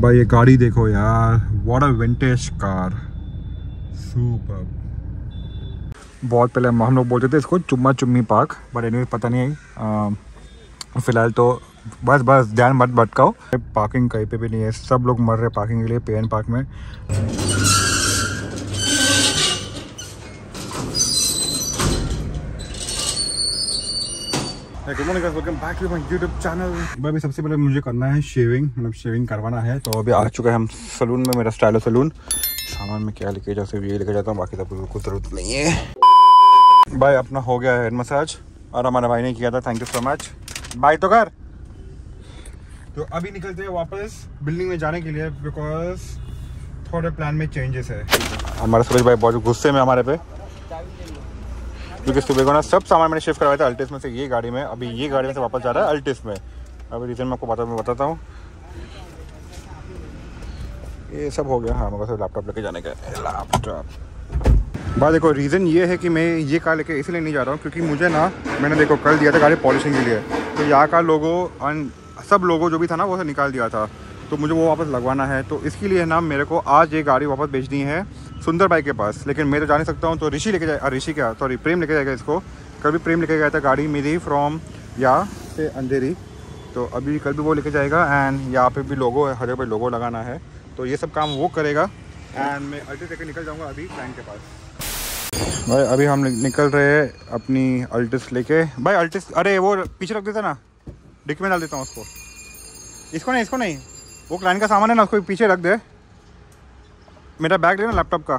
भाई, ये गाड़ी देखो यार। What a vintage car super बहुत पहले हम लोग बोलते थे इसको चुम्मा चुम्मी पार्क बट एनी पता नहीं आई फ़िलहाल तो बस बस ध्यान मत भटकाओ। पार्किंग कहीं पे भी नहीं है। सब लोग मर रहे पार्किंग के लिए पे एन पार्क में। भाई सबसे पहले मुझे करना है शेविंग मतलब शेविंग करवाना है। तो अभी आ चुका है हम सलून में, मेरा स्टाइलो सलून। सामान में क्या लेके जा सिर्फ़ ये लेके जाता हूँ, बाकी सब कुछ ज़रूरत नहीं है। भाई अपना हो गया हेड मसाज और हमारा भाई ने किया था thank you so much bye तो कर। तो अभी निकलते हैं वापस बिल्डिंग में जाने के लिए बिकॉज़ थोड़े प्लान में चेंजेस है। हमारे सूरज भाई बहुत गुस्से में हमारे पे। क्योंकि सुबह को ना सब सामान मैंने शिफ्ट करवाया था अल्टिस में से ये गाड़ी में। अभी ये गाड़ी में से वापस जा रहा है अल्टिस में। अभी रीज़न मैं आपको बता मैं बताता हूँ। ये सब हो गया। हाँ को लैपटॉप लेके जाने का लैपटॉप बात देखो रीज़न ये है कि मैं ये कार लेके इसलिए नहीं जा रहा हूँ क्योंकि मुझे ना, मैंने देखो कल दिया था गाड़ी पॉलिशिंग के लिए। तो यहाँ का लोगो सब लोगों जो भी था ना, वो निकाल दिया था। तो मुझे वो वापस लगवाना है। तो इसके लिए ना मेरे को आज ये गाड़ी वापस बेचनी है। सुंदर भाई के पास, लेकिन मैं तो जा नहीं सकता हूँ तो ऋषि लेके जाए ऋषि क्या? सॉरी प्रेम लेके जाएगा इसको। कल भी प्रेम लेके गया था गाड़ी मेरी फ्रॉम या से अंधेरी तो अभी कल भी वो लेके जाएगा एंड यहाँ पे भी लोगो है, हर पे लोगो लगाना है तो ये सब काम वो करेगा एंड मैं अल्टिस लेकर निकल जाऊँगा अभी क्लाइंट के पास। भाई, अभी हम निकल रहे हैं अपनी अल्टिस लेके। भाई अल्टिस अरे वो पीछे रख देता ना, डिक्की में डाल देता हूँ उसको। इसको नहीं इसको नहीं, वो क्लाइंट का सामान है ना, उसको पीछे रख दे। मेरा बैग लेना लैपटॉप का।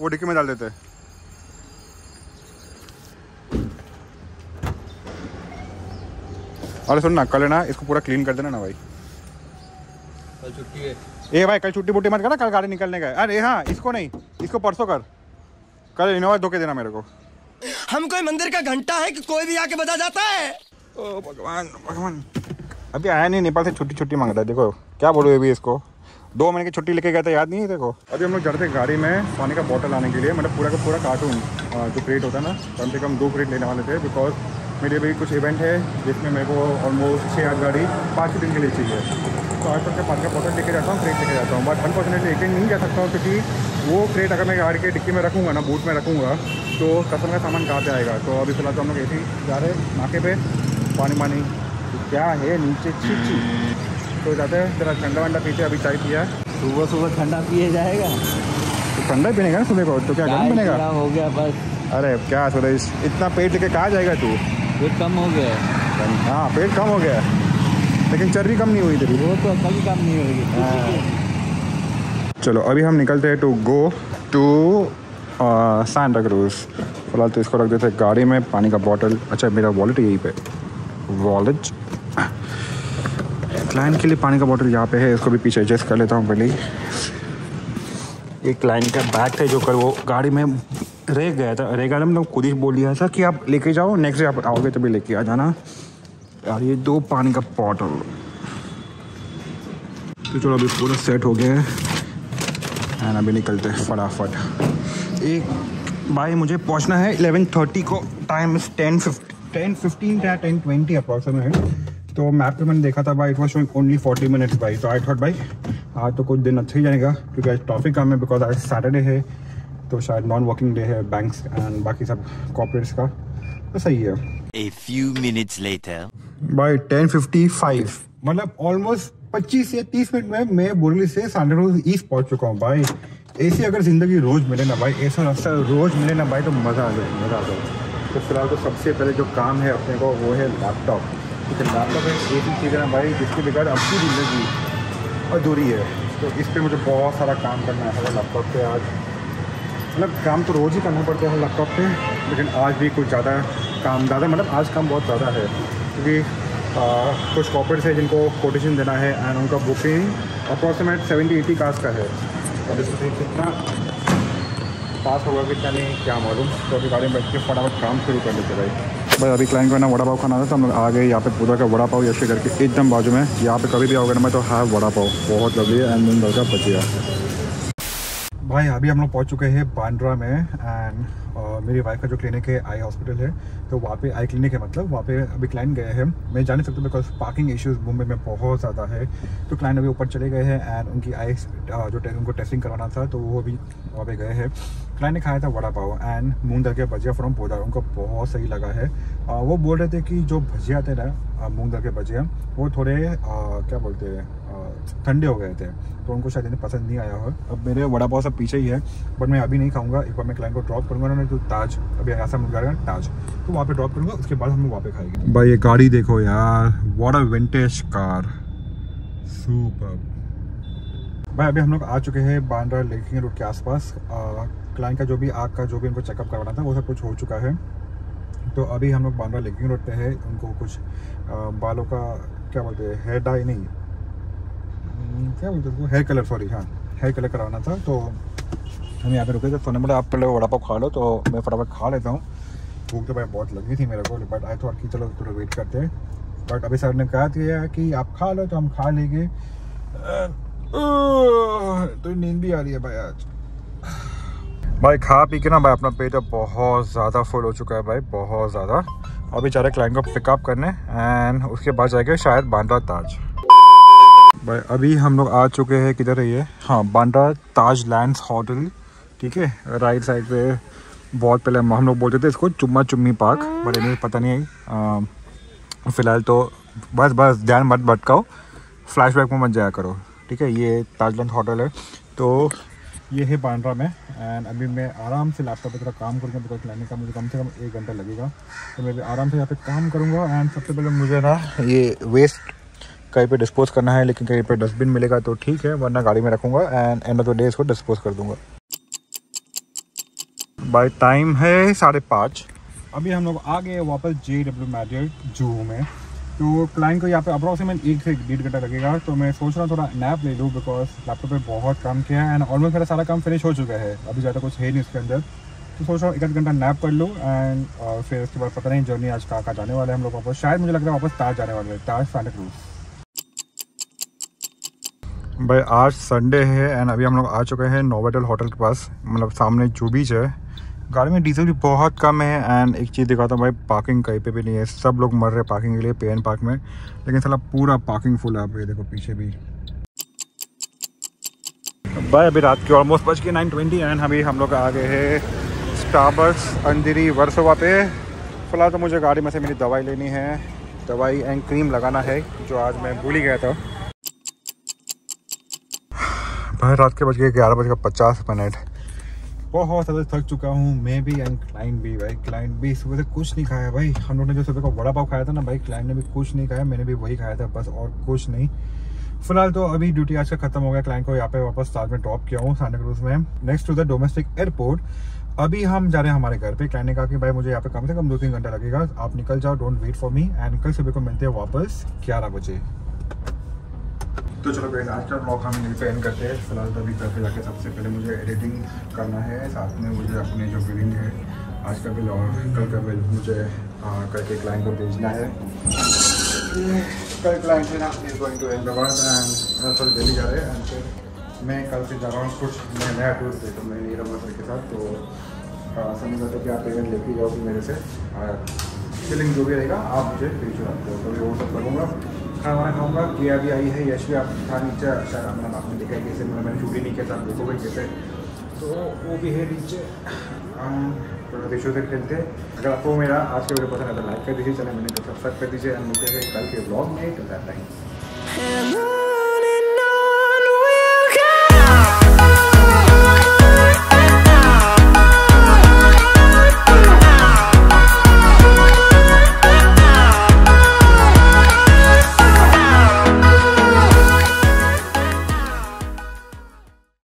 वो डिक्की में डाल देते। अरे सुन ना कल ना इसको पूरा क्लीन कर देना ना भाई। कल छुट्टी है। ए भाई कल छुट्टी बुट्टी मत करना कल गाड़ी निकलने का अरे हाँ इसको नहीं इसको परसों कर। कल इनोवा धोके देना मेरे को। हम कोई मंदिर का घंटा है कि कोई भी आके बता जाता है? ओ भगवान भगवान। अभी आया नहीं नेपाल से छुट्टी छुट्टी मांग रहा है देखो। क्या बोलो अभी इसको? दो महीने की छुट्टी लेके गया था, याद नहीं है देखो अभी हम लोग चढ़ते गाड़ी में पानी का बॉटल आने के लिए मतलब पूरा का पूरा कार्टून जो क्रेट होता है ना, कम से कम दो क्रेट लेने वाले थे बिकॉज़ मेरे भी कुछ इवेंट है, जिसमें मेरे को ऑलमोस्ट छः आठ गाड़ी पाँच दिन के लिए चाहिए। तो आज तक पानी का बॉटल लेके जाता हूँ क्रेट लेके जाता हूँ बट अनफॉर्चुनेटली एक नहीं जा सकता हूँ, क्योंकि वो क्रेट अगर मैं गाड़ी के डिक्की में रखूँगा ना बूट में रखूँगा तो कस्टमर का सामान कहाँ पे आएगा? तो अभी फ़िलहाल तो हम लोग ऐसे ही जा रहे हैं, नाके पे पानी पानी क्या है नीचे छी। तो जाते हैं। जरा ठंडा वंडा पीते अभी चाय पिया। सुबह सुबह ठंडा पिए जाएगा। तो ठंडा ही पीनेगा ना सुबह को तो क्या गर्म बनेगा? हो गया बस। अरे क्या सुरेश इतना पेट लेके कहाँ जाएगा तू? पेट कम हो गया। हाँ पेट कम हो गया। लेकिन चर्बी कम नहीं हुई तेरी। वो तो कभी कम नहीं होगी हाँ। चलो अभी हम निकलते हैं to go to Santa Cruz फ़िलहाल तो इसको रख देते हैं गाड़ी में पानी का बॉटल अच्छा मेरा वॉलेट यहीं पे। वॉलेट क्लाइंट के लिए पानी का बॉटल यहाँ पे है, इसको भी पीछे एडजस्ट कर लेता हूँ पहले एक क्लाइंट का बैग था जो कर वो गाड़ी में रह गया था। रह गया मतलब खुद ही बोल दिया था कि आप लेके जाओ नेक्स्ट डे आप आओगे तभी लेके आ जाना। यार ये दो पानी का बॉटल तो चलो अभी पूरा सेट हो गया है। एंड अभी निकलते हैं फटाफट। एक भाई मुझे पहुँचना है इलेवन थर्टी को। Time ten fifty ten fifteen या टेन ट्वेंटी अप्रॉक्सीमेट तो मैप पे मैंने देखा था भाई it was showing only forty minutes भाई। तो आई थॉट भाई आज तो कुछ दिन अच्छा ही जाएगा क्योंकि आज ट्रॉफिक कम है बिकॉज़ आज सैटरडे है तो शायद नॉन वर्किंग डे है बैंक्स एंड बाकी सब कॉपरेट्स का। तो सही है। A few minutes later. भाई फिफ्टी फाइव मतलब ऑलमोस्ट पच्चीस या तीस मिनट में मैं बुरली से सांडरोज ईस्ट पहुँच चुका हूँ भाई। ऐसी अगर ज़िंदगी रोज़ मिले ना भाई ऐसा रास्ता रोज़ मिले ना भाई तो मज़ा आ जाए मज़ा आ जाए। तो फ़िलहाल तो सबसे पहले जो काम है अपने को वो है लैपटॉप क्योंकि लैपटॉप एक ऐसी चीज़ है ना भाई, जिसके बगैर अपनी ज़िंदगी अधूरी है। तो इस पर मुझे बहुत सारा काम करना है लैपटॉप पे आज। मतलब काम तो रोज़ ही करना पड़ता है लैपटॉप पे, लेकिन आज भी कुछ ज़्यादा काम ज़्यादा मतलब आज काम बहुत ज़्यादा है। क्योंकि कुछ कॉपरेट्स है जिनको कोटेशन देना है एंड उनका booking approximate seventy eighty cost का है। और इसमें कितना पास होगा, कितना नहीं, क्या मालूम। तो अभी गाड़ी में बैठ के फटाफट काम शुरू कर लेते भाई। भाई, अभी क्लाइंट को ना वड़ा पाव खाना था तो हम लोग आ गए यहाँ पे पूरा का वड़ा पाव, यशे करके एकदम बाजू में। यहाँ पे कभी भी आओगे ना मैं तो हाँ वड़ा पाव। बहुत लवली है एंड का बचिया भाई अभी हम लोग पहुँच चुके हैं बांद्रा में एंड मेरी वाइफ का जो क्लिनिक है आई हॉस्पिटल है तो वहाँ पे आई क्लिनिक है मतलब वहाँ पे अभी क्लाइंट गए हैं। मैं जा नहीं सकता बिकॉज़ पार्किंग इश्यूज़ मुंबई में बहुत ज़्यादा है तो क्लाइंट अभी ऊपर चले गए हैं एंड उनकी आई जो टे, उनको टेस्टिंग करवाना था तो वो अभी वहाँ पे गए हैं। क्लाइंट ने खाया था वड़ा पाव एंड मूंग दल के भजिया फ्रॉम पोदार उनको बहुत सही लगा है। आ, वो बोल रहे थे कि जो भजिया थे ना मूंग दल के भजिया वो थोड़े क्या बोलते हैं ठंडे हो गए थे तो उनको शायद इन्हें पसंद नहीं आया हो। अब मेरे वड़ा पाव सब पीछे ही है बट मैं अभी नहीं खाऊँगा। एक बार मैं क्लाइंट को ड्रॉप करूँगा ना तो ताज अभी ऐसा मिल जाएगा ताज तो वहाँ पे ड्रॉप करूँगा उसके बाद हम वहाँ पे खाएँगे। भाई ये गाड़ी देखो यार वॉट विंटेज कार सुपर भाई अभी हम लोग आ चुके हैं बांद्रा लेकिन रोड के आसपास। क्लाइंट का जो भी आग का जो भी उनको चेकअप करवाना था वो सब कुछ हो चुका है। तो अभी हम लोग बांद्रा लेकिन रोड पे है उनको कुछ आ, बालों का क्या बोलते हैं हेयर डाई नहीं क्या बोलते हैं हेयर कलर सॉरी हाँ हेयर कलर कराना था तो हम यहाँ पे रुके थे सोने बोले, आप पहले वड़ा पाव खा लो तो मैं फटाफट खा लेता हूँ। भूख तो भाई बहुत लगी थी मेरे को बट आई थॉट कि चलो थोड़ा वेट करते हैं। बट अभी सर ने कहा था कि आप खा लो तो हम खा लेंगे। तो नींद भी आ रही है भाई आज। भाई खा पी के ना भाई अपना पेट बहुत ज़्यादा फुल हो चुका है भाई, बहुत ज़्यादा। अभी जा रहे क्लाइंट को पिकअप करने एंड उसके बाद जाएँगे शायद बांद्रा ताज। भाई, अभी हम लोग आ चुके हैं किधर है ये? हाँ बांद्रा ताज लैंड होटल, ठीक है? राइट साइड पे बहुत पहले हम लोग बोलते थे इसको चुम्मा चुम्मी पार्क बट इन्हें पता नहीं फ़िलहाल तो बस बस ध्यान मत भटकाओ फ्लैशबैक में मत जाया करो, ठीक है? ये ताज लैंड होटल है तो ये है बांड्रा में एंड अभी मैं आराम से लैपटॉप पर काम करूँगा बिकॉज़ लाने का मुझे कम से कम एक घंटा लगेगा तो मैं भी आराम से यहाँ पे काम करूँगा एंड सबसे पहले मुझे ना ये वेस्ट कहीं पे डिस्पोज करना है, लेकिन कहीं पे डस्टबिन मिलेगा तो ठीक है, वरना गाड़ी में रखूँगा and end of the day इसको डिस्पोज कर दूँगा। बाय टाइम है साढ़े पाँच। अभी हम लोग आ गए वापस जे डब्ल्यू मैरियट जूहू में। तो क्लाइंट को यहाँ पे अप्रॉक्सीमेट एक से डेढ़ घंटा लगेगा तो मैं सोच रहा हूँ थोड़ा नैप ले लूँ बिकॉज़ लैपटॉप पे बहुत काम किया है एंड ऑलमोस्ट मेरा सारा काम फिनिश हो चुका है। अभी ज़्यादा कुछ है नहीं उसके अंदर। तो सोच रहा हूँ एक आध घंटा नैप कर लूँ एंड फिर उसके बाद पता नहीं जर्नी आज कहाँ कहाँ जाने वाले हम लोग वापस। शायद मुझे लग रहा है वापस ताज जाने वाले ताज फैंटा क्रूज भाई, आज संडे है एंड अभी हम लोग आ चुके हैं नोवेटल होटल के पास। मतलब सामने जो बीच है, गाड़ी में डीजल भी बहुत कम है एंड एक चीज़ दिखाता हूँ भाई पार्किंग कहीं पे भी नहीं है। सब लोग मर रहे पार्किंग के लिए पे एन पार्क में। लेकिन साला पूरा पार्किंग फुल है आप ये देखो पीछे भी। भाई, अभी रात की ऑलमोस्ट बज के नाइन ट्वेंटी एंड अभी हम लोग आ गए हैं स्टाबर्स अंधेरी वर्सोवा पे। फ़िलहाल तो मुझे गाड़ी में से मेरी दवाई लेनी है। दवाई एंड क्रीम लगाना है, जो आज मैं भूल ही गया था। भाई, रात के बज गए ग्यारह बज के पचास मिनट। बहुत ज़्यादा थक चुका हूँ। मैं भी एंड क्लाइंट भी, भाई क्लाइंट भी। सुबह से कुछ नहीं खाया, भाई। हम लोग ने जो सुबह का वड़ा पाव खाया था ना, भाई क्लाइंट ने भी कुछ नहीं खाया, मैंने भी वही खाया था, बस और कुछ नहीं। फ़िलहाल तो अभी ड्यूटी आज का खत्म हो गया। क्लाइंट को यहाँ पे वापस साथ में ड्रॉप किया हूँ सांता क्रूज में। Next to the domestic airport अभी हम जा रहे हैं हमारे घर पे। क्लाइंट ने कहा कि, भाई, मुझे यहाँ पे कम से कम दो तीन घंटा लगेगा। आप निकल जाओ don't wait for me and कल सुबह को मिलते हैं वापस ग्यारह बजे। तो चलो भाई आज का ब्लॉग हम यहीं पे एंड करते हैं। फ़िलहाल तो अभी पे जाके सबसे पहले मुझे एडिटिंग करना है। साथ में मुझे अपने जो बिलिंग है, आज का बिल और कल का बिल मुझे कल के क्लाइंट को भेजना है। कल क्लाइंट है ना is going to Hyderabad and sorry Delhi जा रहे हैं। एंड फिर मैं कल से जा रहा हूँ कुछ मैं नया टूर पे तो मैं रहूँगा सर के साथ। तो समझ जाता कि आप पेमेंट लेके जाओगे मेरे से। और बिलिंग जो भी रहेगा, आप मुझे भेज। दो तो वो सब करूँगा। खाना खाऊँगा किया भी आई है, यश भी आप था नीचे शायद आपने आपने देखा है कैसे मतलब मैंने शूट ही नहीं किया था देखोगे कैसे? तो वो भी है नीचे। हम थोड़ा देशों से खेलते अगर आपको मेरा आज के वीडियो पसंद है तो लाइक कर दीजिए चले मैंने सब्सक्राइब कर दीजिए हम हैं कल के ब्लॉग में दैट टाइम